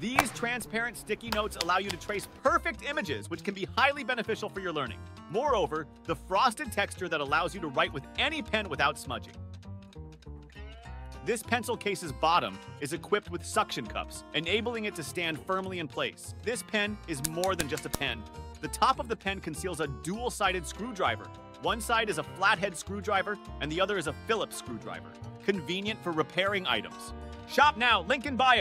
These transparent sticky notes allow you to trace perfect images, which can be highly beneficial for your learning. Moreover, the frosted texture that allows you to write with any pen without smudging. This pencil case's bottom is equipped with suction cups, enabling it to stand firmly in place. This pen is more than just a pen. The top of the pen conceals a dual-sided screwdriver. One side is a flathead screwdriver, and the other is a Phillips screwdriver, convenient for repairing items. Shop now, link in bio.